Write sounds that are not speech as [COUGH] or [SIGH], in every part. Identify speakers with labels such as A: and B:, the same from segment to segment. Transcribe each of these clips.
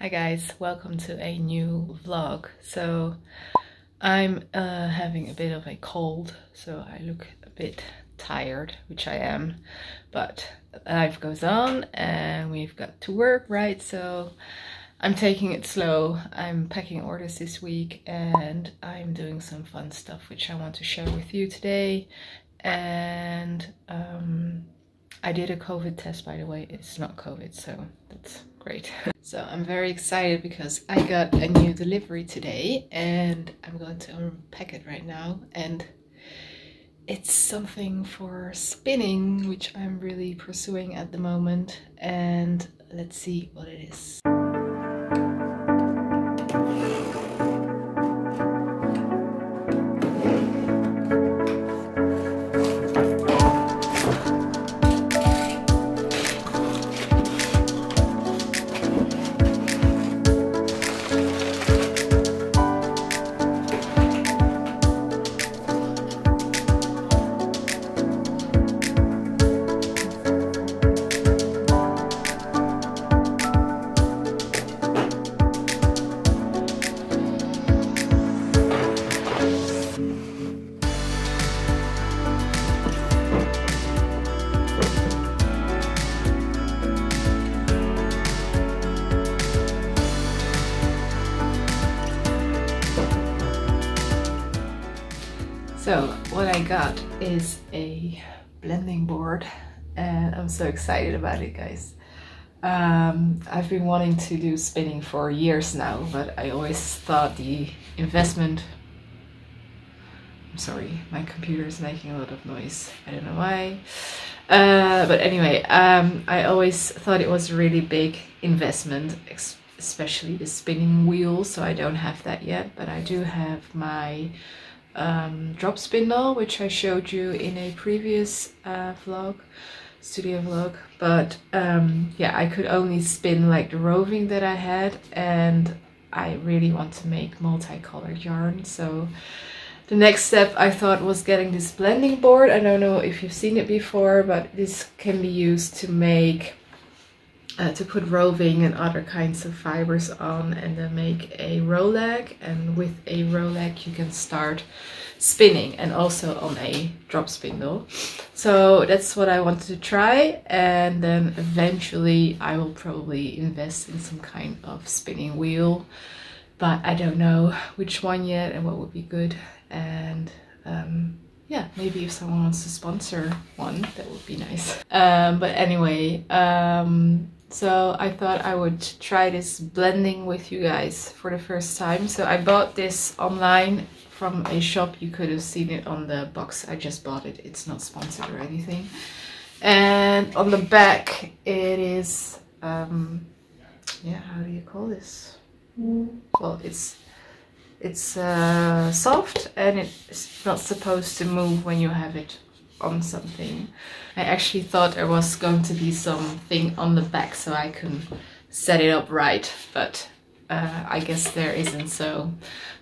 A: Hi guys, welcome to a new vlog. So I'm uh, having a bit of a cold, so I look a bit tired, which I am, but life goes on and we've got to work, right? So I'm taking it slow. I'm packing orders this week and I'm doing some fun stuff which I want to share with you today. And um, I did a COVID test, by the way. It's not COVID, so that's great. [LAUGHS] so I'm very excited because I got a new delivery today and I'm going to unpack it right now. And it's something for spinning, which I'm really pursuing at the moment. And let's see what it is. So what I got is a blending board and I'm so excited about it guys. Um, I've been wanting to do spinning for years now but I always thought the investment I'm sorry my computer is making a lot of noise I don't know why uh, but anyway um, I always thought it was a really big investment especially the spinning wheel so I don't have that yet but I do have my um, drop spindle, which I showed you in a previous uh, vlog, studio vlog. But um, yeah, I could only spin like the roving that I had and I really want to make multicolored yarn. So the next step I thought was getting this blending board. I don't know if you've seen it before, but this can be used to make uh, to put roving and other kinds of fibers on and then make a rolag and with a rolag you can start spinning and also on a drop spindle so that's what I wanted to try. And then eventually I will probably invest in some kind of spinning wheel. But I don't know which one yet and what would be good. And um, yeah, maybe if someone wants to sponsor one, that would be nice. Um, but anyway, um, so I thought I would try this blending with you guys for the first time. So I bought this online from a shop. You could have seen it on the box. I just bought it. It's not sponsored or anything. And on the back it is, um, yeah, how do you call this? Well, it's it's uh, soft and it's not supposed to move when you have it on something. I actually thought there was going to be something on the back so I can set it up right, but uh, I guess there isn't so,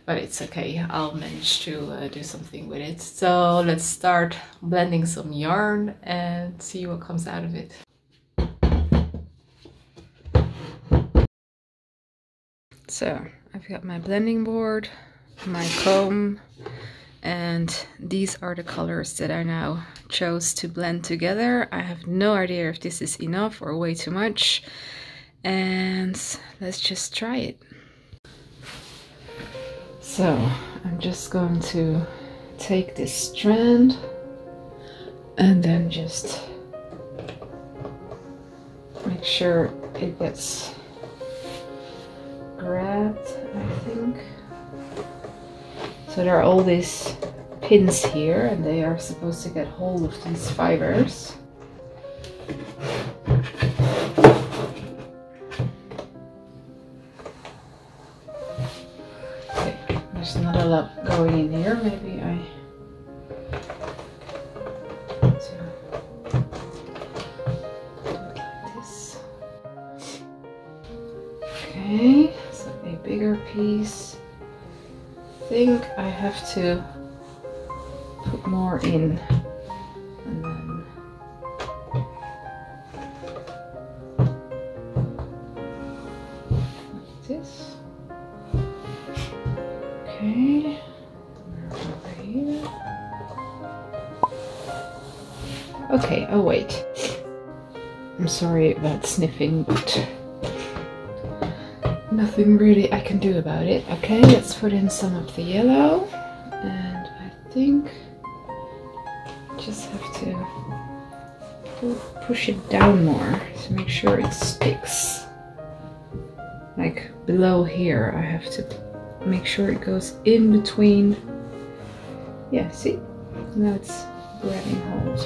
A: but it's okay. I'll manage to uh, do something with it. So let's start blending some yarn and see what comes out of it. So I've got my blending board, my comb, and these are the colors that I now chose to blend together. I have no idea if this is enough or way too much and let's just try it. So I'm just going to take this strand and then just make sure it gets grabbed I think so there are all these pins here and they are supposed to get hold of these fibers. Okay, there's not a lot going in here, maybe I to put more in and then this. Okay. Okay, oh wait. I'm sorry about sniffing, but nothing really I can do about it. Okay, let's put in some of the yellow. Think just have to push it down more to make sure it sticks. Like below here, I have to make sure it goes in between. Yeah, see? Now it's grabbing hold.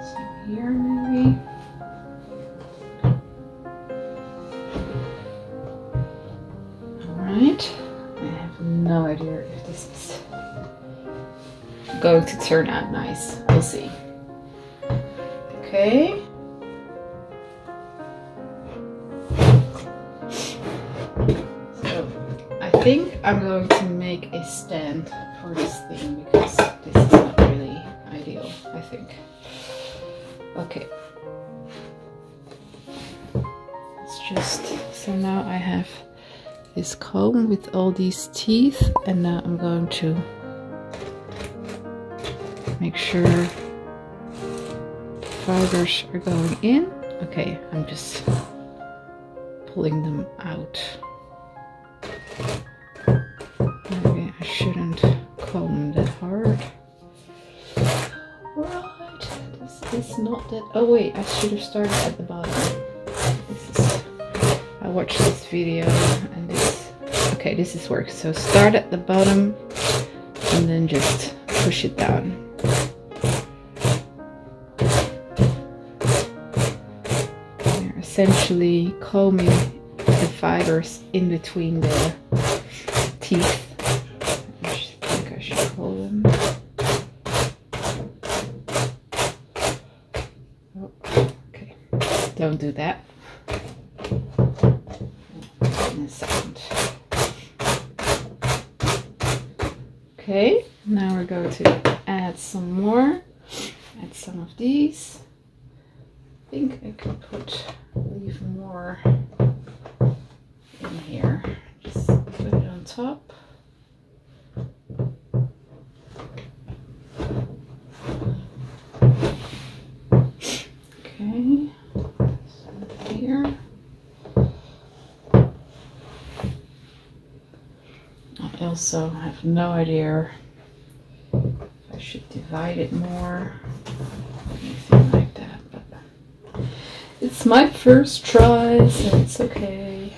A: So here going to turn out nice. We'll see. Okay. So I think I'm going to make a stand for this thing because this is not really ideal, I think. Okay. It's just so now I have this comb with all these teeth and now I'm going to make sure the fibers are going in. Okay, I'm just pulling them out. Maybe I shouldn't comb that hard. Right, this is not that. Oh wait, I should have started at the bottom. Is. I watched this video and this. Okay, this is work. So start at the bottom and then just push it down. You're essentially combing the fibers in between the teeth. I think I should pull them. Oh, okay, don't do that. In a second. Okay, now we're going to add some more. Add some of these. I think I could put leave more in here. Just put it on top. Okay, so. I also have no idea I should divide it more, anything like that, but it's my first try, so it's okay.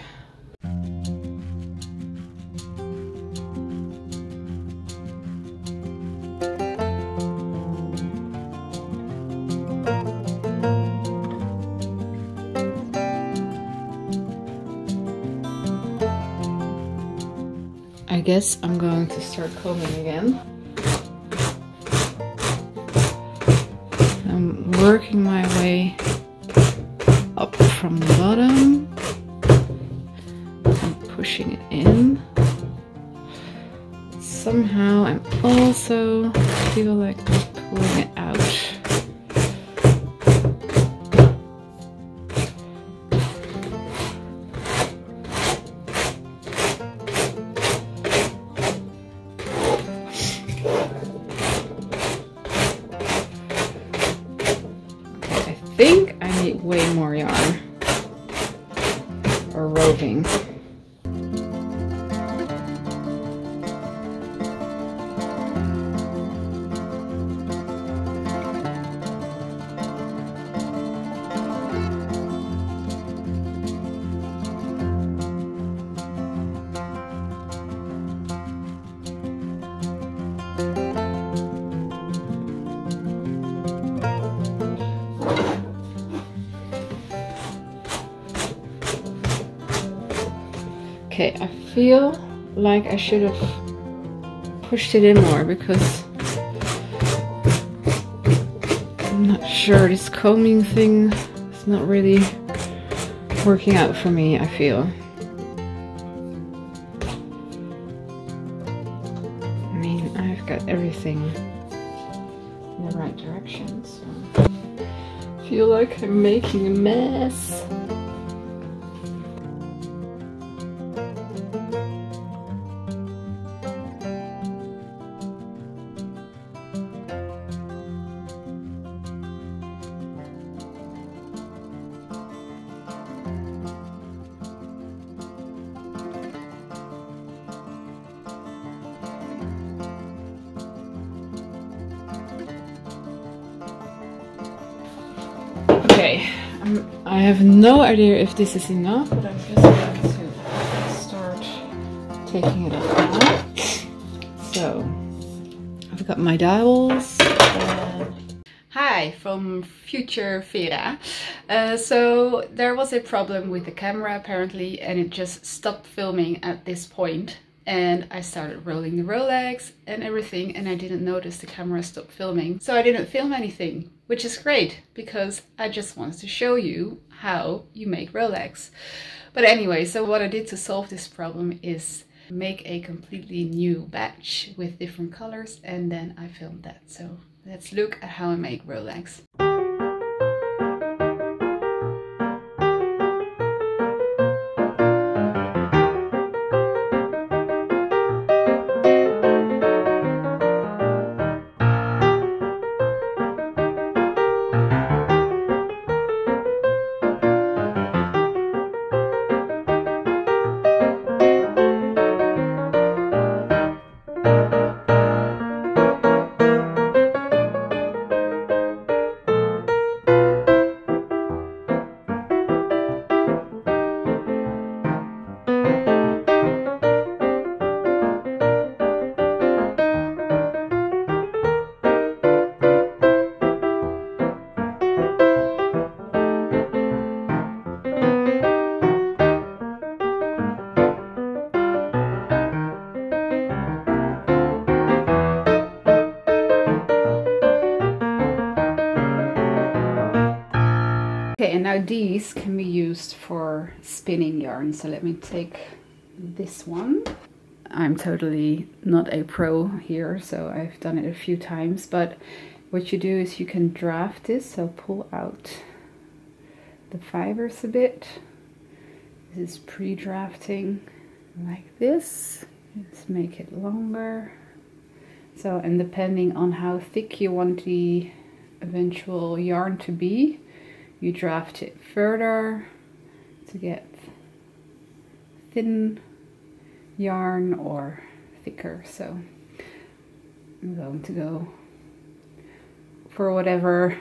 A: I guess I'm going to start combing again. I'm working my way up from the bottom and pushing it in. Somehow I'm also feel like way more yarn Okay, I feel like I should have pushed it in more because I'm not sure this combing thing is not really working out for me, I feel. I mean, I've got everything in the right direction, so I feel like I'm making a mess.
B: Okay, um, I have no idea if this is enough, but I'm just going to start taking it off now. So, I've got my dials. Hi, from future Vera. Uh, so there was a problem with the camera apparently and it just stopped filming at this point and I started rolling the rolags and everything and I didn't notice the camera stopped filming. So I didn't film anything, which is great because I just wanted to show you how you make rolags. But anyway, so what I did to solve this problem is make a completely new batch with different colors and then I filmed that. So let's look at how I make rolags. These can be used for spinning yarn. So let me take this one. I'm totally not a pro here, so I've done it a few times, but what you do is you can draft this, so pull out the fibers a bit. This is pre-drafting like this. Let's make it longer. So, and depending on how thick you want the eventual yarn to be, you draft it further to get thin yarn or thicker so I'm going to go for whatever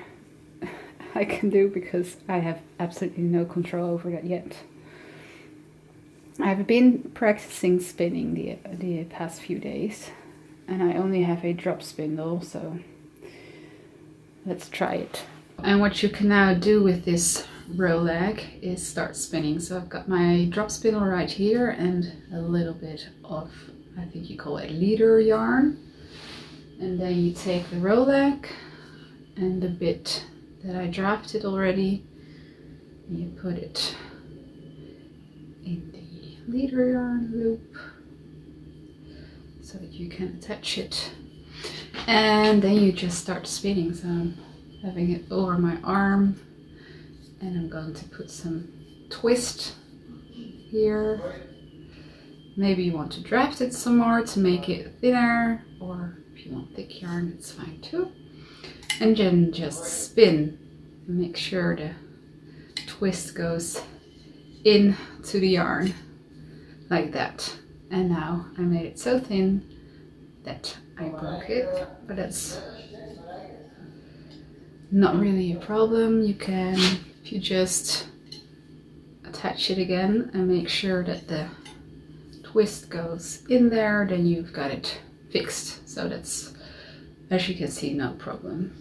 B: [LAUGHS] I can do because I have absolutely no control over that yet. I've been practicing spinning the, the past few days and I only have a drop spindle so let's try it. And what you can now do with this rolags is start spinning. So I've got my drop spindle right here and a little bit of, I think you call it leader yarn. And then you take the rolags and the bit that I drafted already, you put it in the leader yarn loop so that you can attach it. And then you just start spinning. So having it over my arm. And I'm going to put some twist here. Maybe you want to draft it some more to make it thinner or if you want thick yarn it's fine too. And then just spin. Make sure the twist goes into the yarn like that. And now I made it so thin that I broke it but that's not really a problem. You can, if you just attach it again and make sure that the twist goes in there, then you've got it fixed. So that's, as you can see, no problem.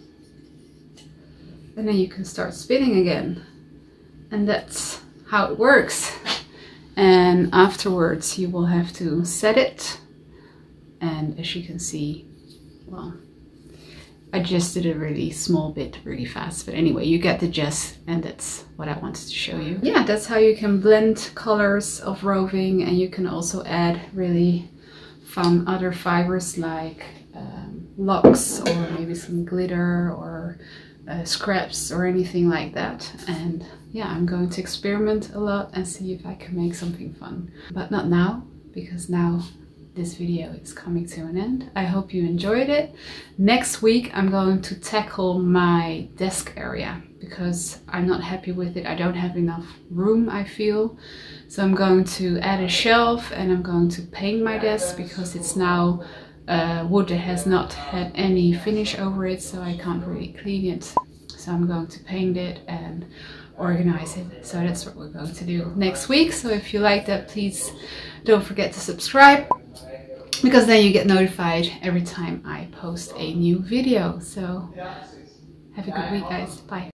B: And then you can start spinning again. And that's how it works. And afterwards you will have to set it. And as you can see, well, I just did a really small bit really fast. But anyway, you get the gist and that's what I wanted to show you. Yeah, that's how you can blend colors of roving and you can also add really fun other fibers like um, locks or maybe some glitter or uh, scraps or anything like that. And yeah, I'm going to experiment a lot and see if I can make something fun. But not now, because now this video is coming to an end. I hope you enjoyed it. Next week I'm going to tackle my desk area because I'm not happy with it. I don't have enough room I feel. So I'm going to add a shelf and I'm going to paint my desk because it's now uh, wood that has not had any finish over it so I can't really clean it. So I'm going to paint it and organize it. So that's what we're going to do next week. So if you like that, please don't forget to subscribe because then you get notified every time I post a new video. So have a good week guys. Bye.